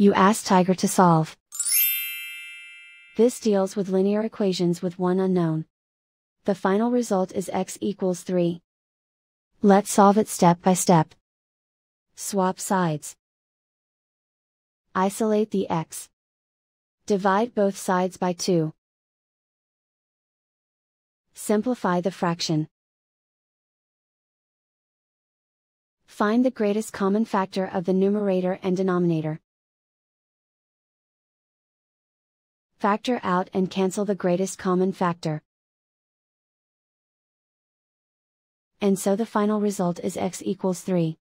You ask Tiger to solve. This deals with linear equations with one unknown. The final result is x equals 3. Let's solve it step by step. Swap sides. Isolate the x. Divide both sides by 2. Simplify the fraction. Find the greatest common factor of the numerator and denominator. Factor out and cancel the greatest common factor. And so the final result is x equals 3.